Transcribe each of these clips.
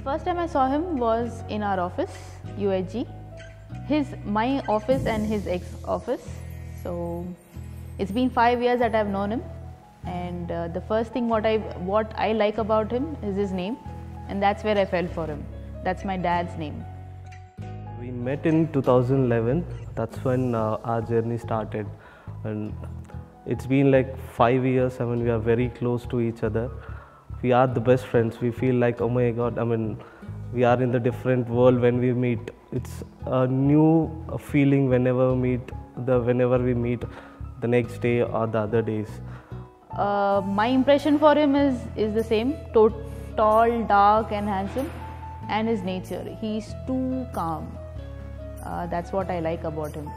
first time I saw him was in our office, UHG. His my office and his ex office. So it's been five years that I've known him, and uh, the first thing what I what I like about him is his name, and that's where I fell for him. That's my dad's name. We met in 2011. That's when uh, our journey started, and it's been like five years. I mean, we are very close to each other. We are the best friends. We feel like, oh my God. I mean, we are in the different world when we meet. It's a new feeling whenever we meet. The whenever we meet, the next day or the other days. Uh, my impression for him is is the same. Tall, dark, and handsome, and his nature. He's too calm. Uh, that's what I like about him.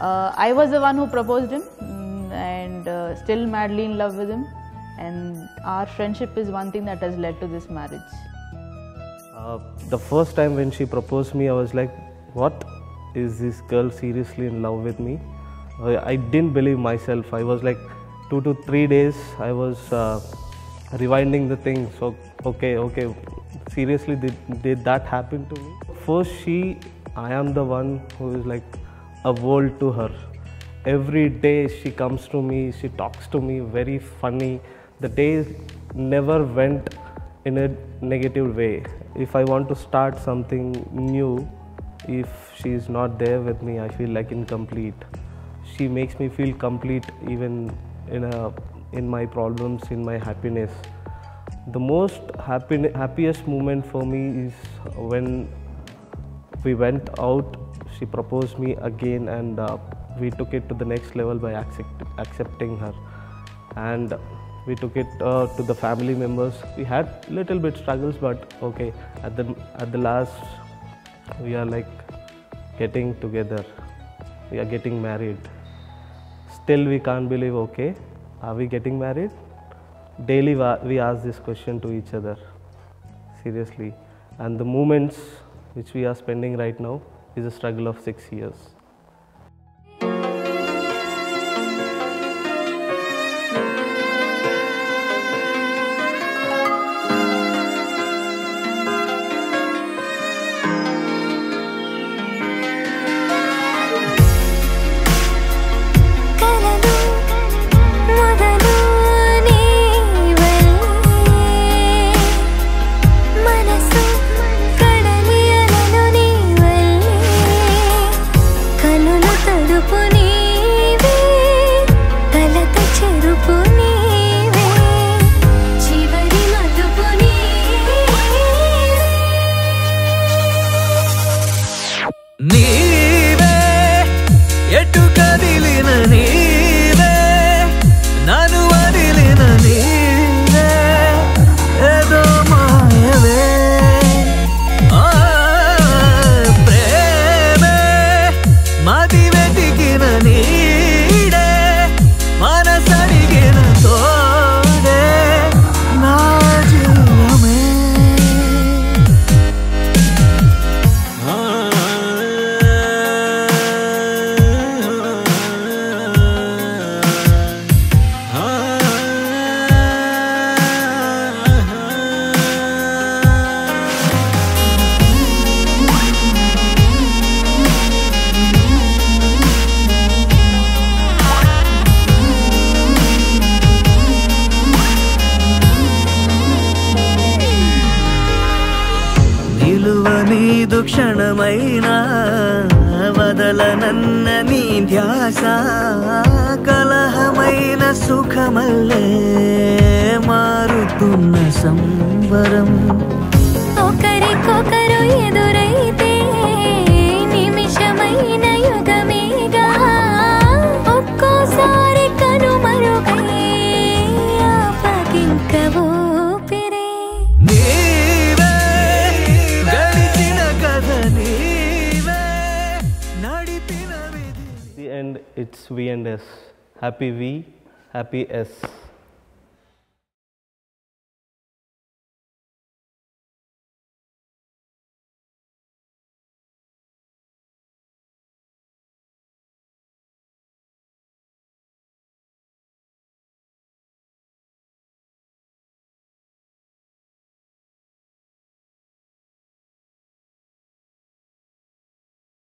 Uh, I was the one who proposed him, mm, and uh, still madly in love with him. And our friendship is one thing that has led to this marriage. Uh, the first time when she proposed me, I was like, "What is this girl seriously in love with me?" I didn't believe myself. I was like, two to three days. I was uh, rewinding the thing. So, okay, okay, seriously, did, did that happen to me? First, she, I am the one who is like a world to her. Every day she comes to me, she talks to me, very funny. The day never went in a negative way. If I want to start something new, if she is not there with me, I feel like incomplete. She makes me feel complete even in a in my problems, in my happiness. The most happy, happiest moment for me is when we went out. She proposed me again, and uh, we took it to the next level by accept, accepting her. And we took it uh, to the family members. We had little bit struggles, but okay. At the at the last, we are like getting together. We are getting married. Still, we can't believe. Okay, are we getting married? Daily, we ask this question to each other. Seriously, and the moments which we are spending right now is a struggle of six years. മിലിനനേ క్షణమైనా వదలనన్న నీ ధ్యాస కలహమైన సుఖమల్లే మారుతున్న సంబరం. ఒకరికొకరు ఎదురైతే నిమిషమైన యుగమేగా ఒక్కోసారి కనుమరుగై ఆపగింక The end, it's V and S. Happy V, happy S.